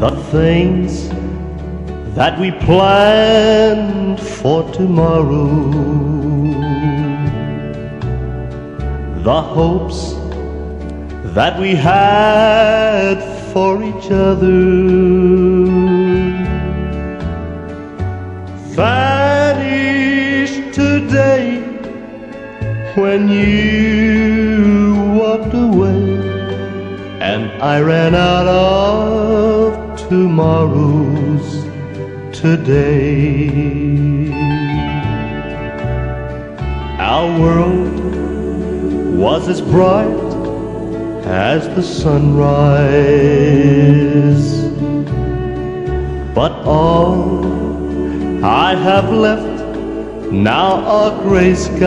the things that we planned for tomorrow, the hopes that we had for each other. Vanished today when you walked away, and I ran out of tomorrows today. Our world was as bright as the sunrise, but all I have left now are gray skies.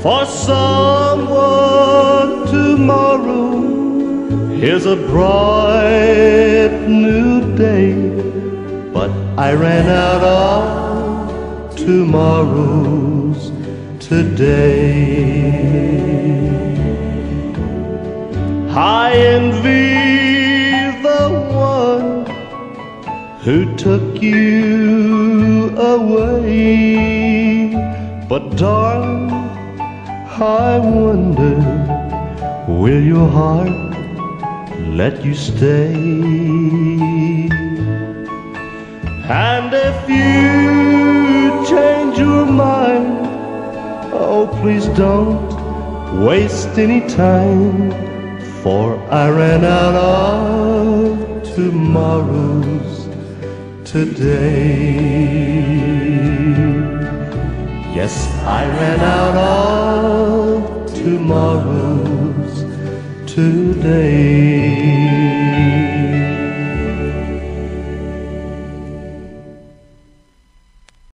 For someone tomorrow, here's a bright new day. But I ran out of tomorrows today. I envy the one who took you away. But darling, I wonder, will your heart let you stay? And if you change your mind, oh please don't waste any time, for I ran out of tomorrows today. Yes, I ran out of tomorrows today.